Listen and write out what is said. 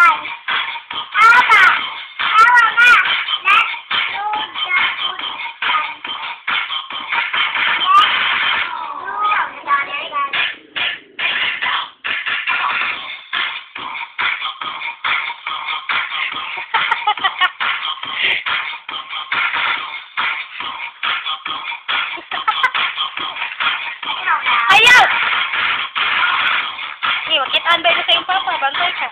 Dad. Bantay na kayong papa, bantay ka.